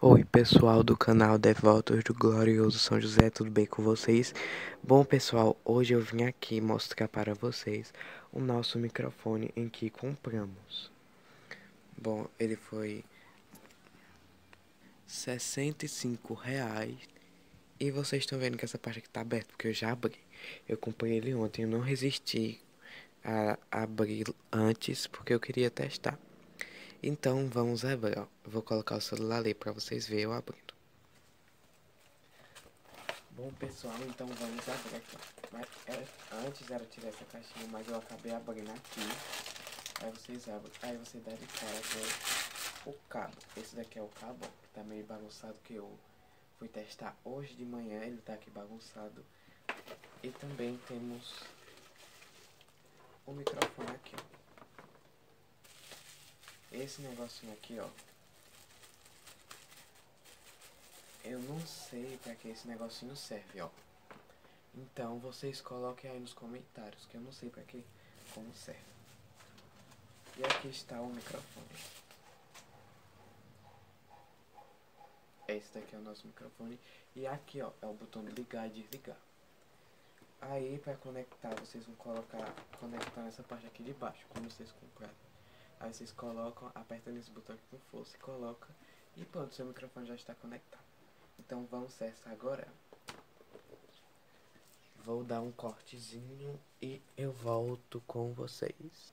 Oi, pessoal do canal Devotos do Glorioso São José, tudo bem com vocês? Bom, pessoal, hoje eu vim aqui mostrar para vocês o nosso microfone em que compramos. Bom, ele foi 65 reais e vocês estão vendo que essa parte aqui tá aberta porque eu já abri. Eu comprei ele ontem, eu não resisti a abrir antes porque eu queria testar. Então vamos abrir, ó. Vou colocar o celular ali para vocês verem eu abrindo. Bom pessoal, então vamos abrir aqui. Mas era, antes era tirar essa caixinha, mas eu acabei abrindo aqui. Aí vocês abrem. Aí você dá de cara o cabo. Esse daqui é o cabo, que tá meio bagunçado que eu fui testar hoje de manhã. Ele tá aqui bagunçado. E também temos o microfone aqui, ó esse negocinho aqui, ó. Eu não sei para que esse negocinho serve, ó. Então vocês coloquem aí nos comentários, que eu não sei para que como serve. E aqui está o microfone. Esse daqui é o nosso microfone. E aqui, ó, é o botão de ligar e desligar. Aí, para conectar, vocês vão colocar, conectar nessa parte aqui de baixo, como vocês compraram. Aí vocês colocam, aperta nesse botão que não fosse, coloca e pronto, seu microfone já está conectado. Então vamos testar agora. Vou dar um cortezinho e eu volto com vocês.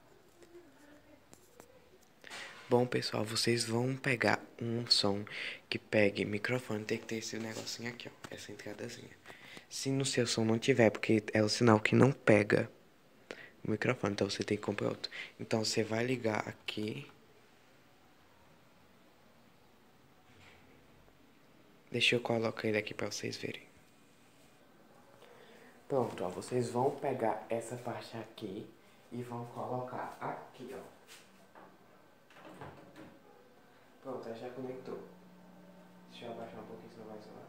Bom pessoal, vocês vão pegar um som que pegue microfone, tem que ter esse negocinho aqui, ó, essa entradazinha. Se no seu som não tiver, porque é o sinal que não pega o microfone, então você tem que comprar outro. Então você vai ligar aqui. Deixa eu colocar ele aqui para vocês verem. Pronto, ó, vocês vão pegar essa parte aqui e vão colocar aqui, ó. Pronto, já conectou. Deixa eu abaixar um pouquinho, senão vai zoar.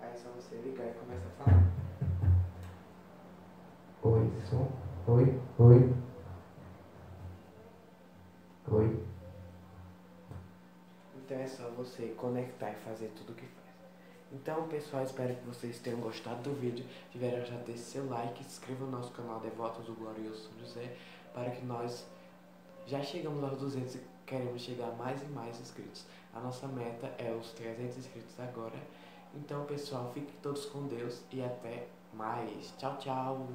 Aí é só você ligar e começa a falar. Oi, som. Oi, oi. Oi. Então é só você conectar e fazer tudo o que faz. Então, pessoal, espero que vocês tenham gostado do vídeo. Tiveram já deixe seu like, se inscreva no nosso canal Devotos do Glorioso José, para que nós já chegamos aos 200 e queremos chegar a mais e mais inscritos. A nossa meta é os 300 inscritos agora. Então, pessoal, fiquem todos com Deus e até mais. Tchau, tchau.